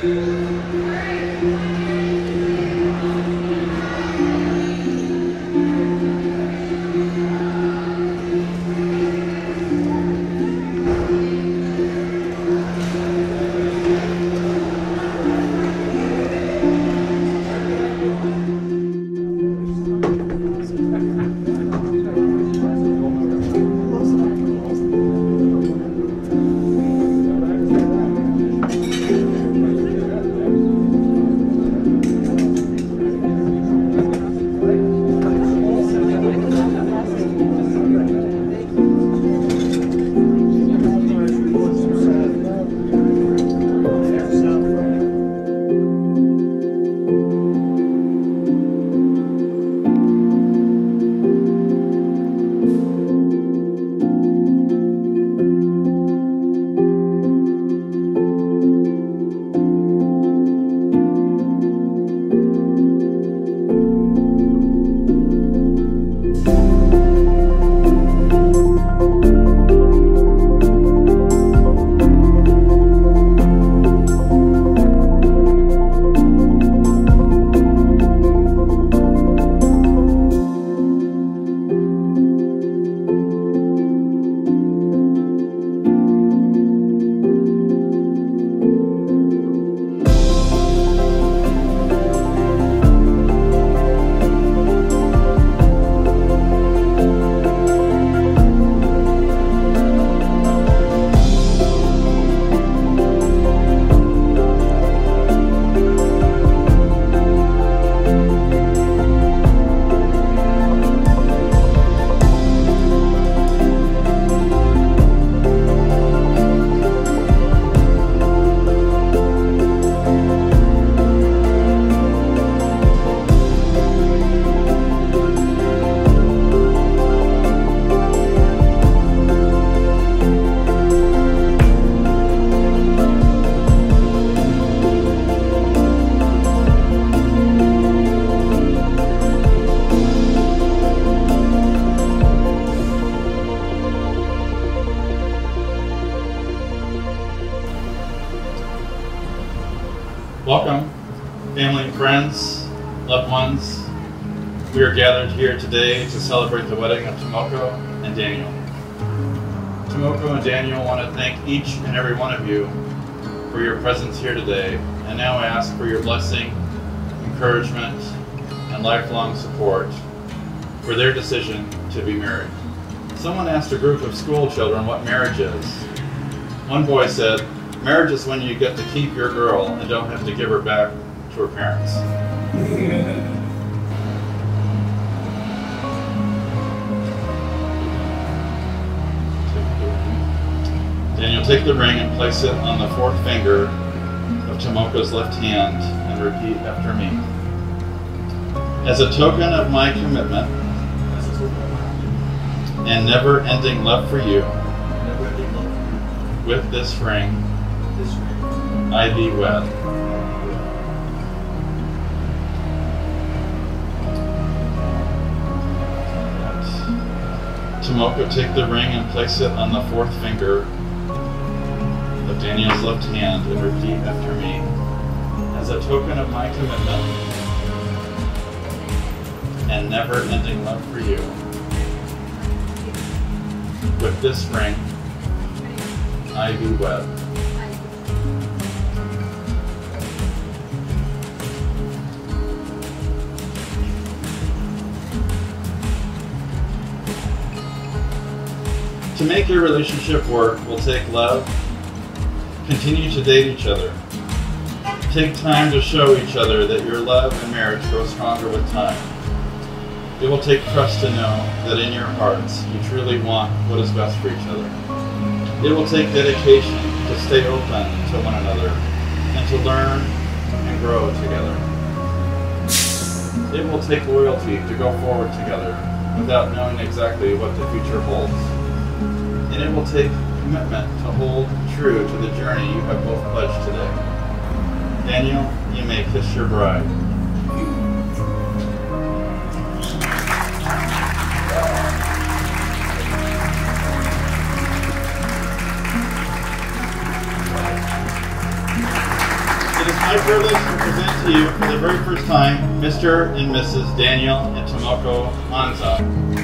Welcome, loved ones. We are gathered here today to celebrate the wedding of Tomoko and Daniel. Tomoko and Daniel want to thank each and every one of you for your presence here today, and now I ask for your blessing, encouragement, and lifelong support for their decision to be married. Someone asked a group of school children what marriage is. One boy said, Marriage is when you get to keep your girl and don't have to give her back to her parents. Daniel, take the ring and place it on the fourth finger of Tomoko's left hand and repeat after me. As a token of my commitment and never ending love for you, with this ring, I be wed. Tomoko, take the ring and place it on the fourth finger of Daniel's left hand and repeat after me. As a token of my commitment and never ending love for you, with this ring, I thee wed. Make your relationship work will take love. Continue to date each other. Take time to show each other that your love and marriage grow stronger with time. It will take trust to know that in your hearts you truly want what is best for each other. It will take dedication to stay open to one another and to learn and grow together. It will take loyalty to go forward together without knowing exactly what the future holds and it will take commitment to hold true to the journey you have both pledged today. Daniel, you may kiss your bride. It is my privilege to present to you for the very first time Mr. and Mrs. Daniel and Tomoko Anzai.